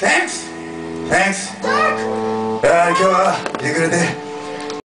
Thanks! Thanks! 야, 이렇게 와.